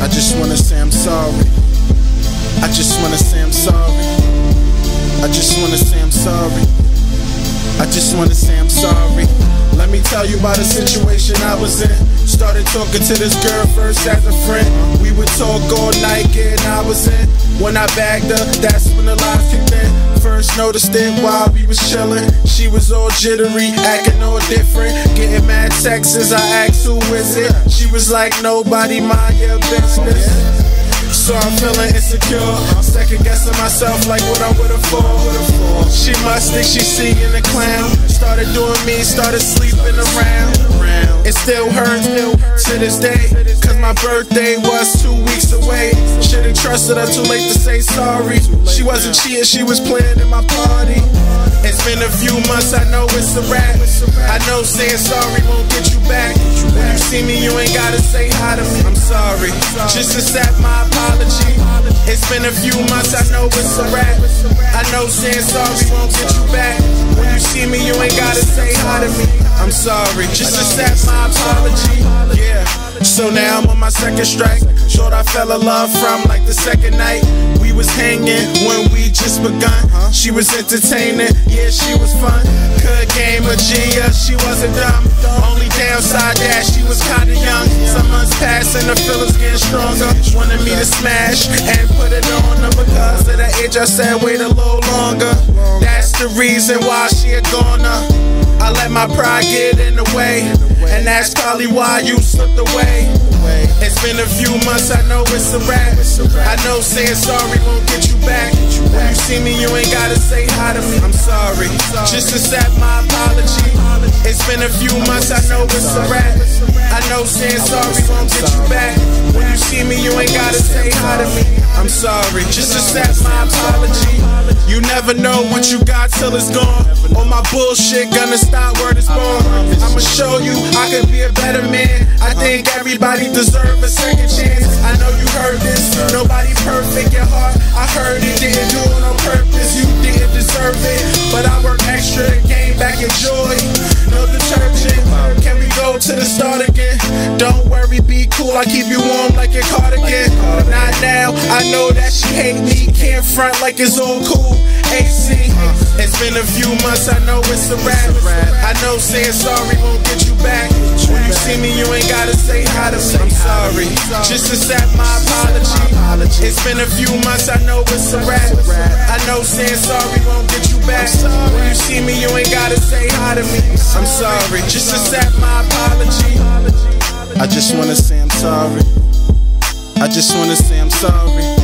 I just wanna say I'm sorry. I just wanna say I'm sorry. I just wanna say I'm sorry. I just wanna say I'm sorry. Let me tell you about the situation I was in. Started talking to this girl first as a friend. We would talk all night, getting I was in. When I bagged her, that's when the lies kicked in. First noticed it while we was chillin'. She was all jittery, acting all different. Getting mad texts. I asked who is it. She was like nobody mind your business. So I'm feeling insecure. Second guessing myself like what I would've for. She must think she's seeing the clown. Started doing me, started sleeping around. It still hurts to this day. Cause my birthday was two weeks away. Should've trusted her, too late to say sorry. She wasn't cheating, she was playing in my party. It's been a few months, I know it's a wrap. I know saying sorry won't get you back. Sorry. Just accept my apology. It's been a few months, I know it's a wrap. I know saying sorry won't get you back. When you see me, you ain't gotta say hi to me. I'm sorry. Just accept my apology. Yeah. So now I'm on my second strike. Short I fell in love from like the second night. We was hanging when we just begun. She was entertaining, yeah, she was fun. Good game of G, yeah, she wasn't dumb. Smash and put it on her because of the age. I said wait a little longer. That's the reason why she had gone up. I let my pride get in the way, and that's probably why you slipped away. It's been a few months, I know it's a wrap. I know saying sorry won't get you back. When you see me, you ain't gotta say hi to me. I'm sorry, just accept my apology. It's been a few months, I know it's a wrap. I know saying sorry won't get you back. When you see me, to me. I'm sorry, just accept my apology. You never know what you got till it's gone. All my bullshit gonna stop where it's born. I'ma show you I can be a better man. I think everybody deserve a second chance. I know you heard this. Nobody perfect at heart. I heard it didn't do it on purpose. You didn't deserve it, but I work extra to gain back your joy. Cool. I keep you warm like your cardigan. Not now. I know that she hate me. Can't front like it's all cool. AC. It's been a few months. I know it's a wrap. I know saying sorry won't get you back. When you see me, you ain't gotta say hi to me. I'm sorry. Just accept my apology. It's been a few months. I know it's a wrap. I know saying sorry won't get you back. When you see me, you ain't gotta say hi to me. I'm sorry. Just accept my apology. I just wanna say sorry. I just wanna say I'm sorry.